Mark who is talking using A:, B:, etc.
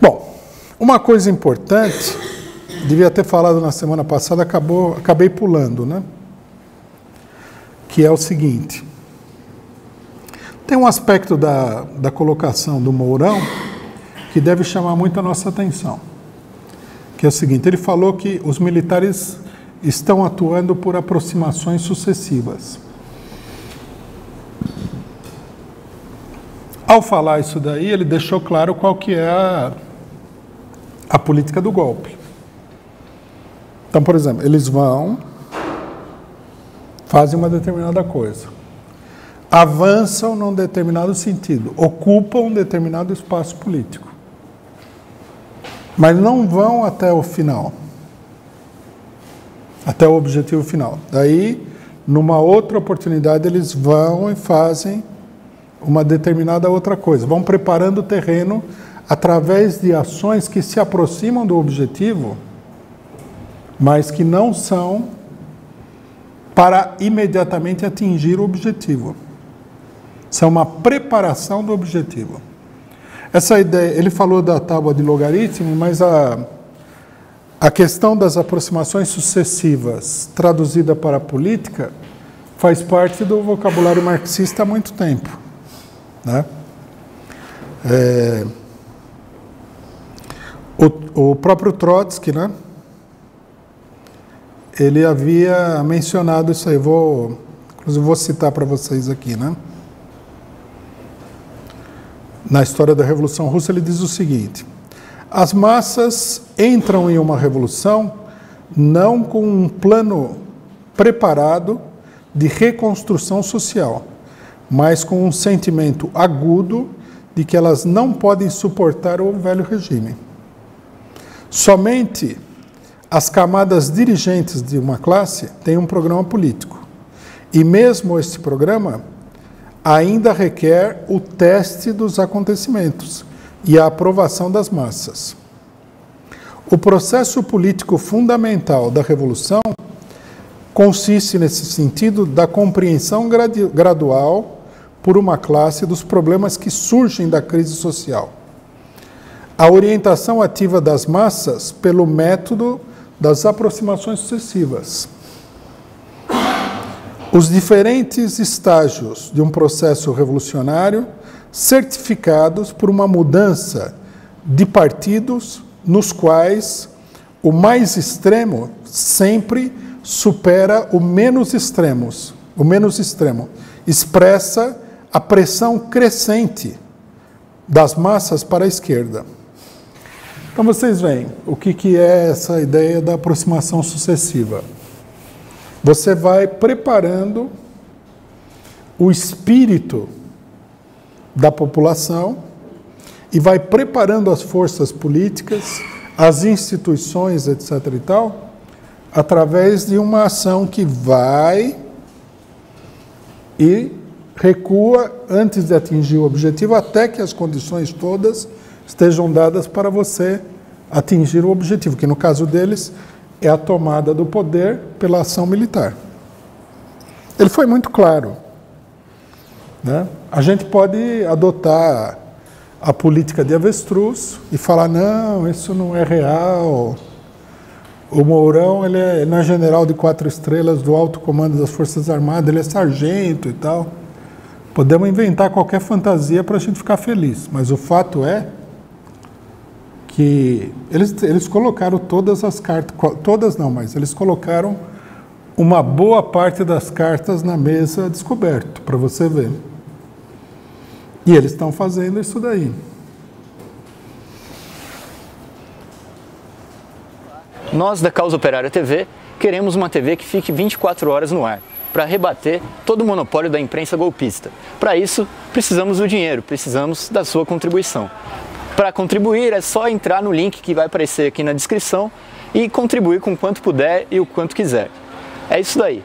A: Bom, uma coisa importante, devia ter falado na semana passada, acabou, acabei pulando, né? Que é o seguinte. Tem um aspecto da, da colocação do Mourão que deve chamar muito a nossa atenção. Que é o seguinte: ele falou que os militares estão atuando por aproximações sucessivas. Ao falar isso daí, ele deixou claro qual que é a, a política do golpe. Então, por exemplo, eles vão, fazem uma determinada coisa, avançam num determinado sentido, ocupam um determinado espaço político, mas não vão até o final até o objetivo final. Daí, numa outra oportunidade, eles vão e fazem uma determinada outra coisa. Vão preparando o terreno através de ações que se aproximam do objetivo, mas que não são para imediatamente atingir o objetivo. São uma preparação do objetivo. Essa ideia, ele falou da tábua de logaritmo, mas a a questão das aproximações sucessivas, traduzida para a política, faz parte do vocabulário marxista há muito tempo. Né? É, o, o, próprio Trotsky, né? ele havia mencionado isso aí, vou, inclusive vou citar para vocês aqui. Né? Na história da Revolução Russa, ele diz o seguinte as massas entram em uma revolução não com um plano preparado de reconstrução social, mas com um sentimento agudo de que elas não podem suportar o velho regime. Somente as camadas dirigentes de uma classe têm um programa político. E mesmo este programa ainda requer o teste dos acontecimentos e a aprovação das massas. O processo político fundamental da Revolução consiste, nesse sentido, da compreensão gradual por uma classe dos problemas que surgem da crise social. A orientação ativa das massas pelo método das aproximações sucessivas. Os diferentes estágios de um processo revolucionário certificados por uma mudança de partidos nos quais o mais extremo sempre supera o menos extremos, o menos extremo, expressa a pressão crescente das massas para a esquerda. Então vocês veem o que, que é essa ideia da aproximação sucessiva. Você vai preparando o espírito da população e vai preparando as forças políticas, as instituições, etc. e tal, através de uma ação que vai e recua antes de atingir o objetivo, até que as condições todas estejam dadas para você atingir o objetivo, que no caso deles é a tomada do poder pela ação militar. Ele foi muito claro. Né? A gente pode adotar a política de avestruz e falar, não, isso não é real. O Mourão ele é, não é general de quatro estrelas do alto comando das Forças Armadas, ele é sargento e tal. Podemos inventar qualquer fantasia para a gente ficar feliz, mas o fato é que eles, eles colocaram todas as cartas, todas não, mas eles colocaram uma boa parte das cartas na mesa descoberto, para você ver. E eles estão fazendo isso daí.
B: Nós da Causa Operária TV queremos uma TV que fique 24 horas no ar, para rebater todo o monopólio da imprensa golpista. Para isso, precisamos do dinheiro, precisamos da sua contribuição. Para contribuir é só entrar no link que vai aparecer aqui na descrição e contribuir com quanto puder e o quanto quiser. É isso daí.